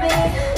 baby.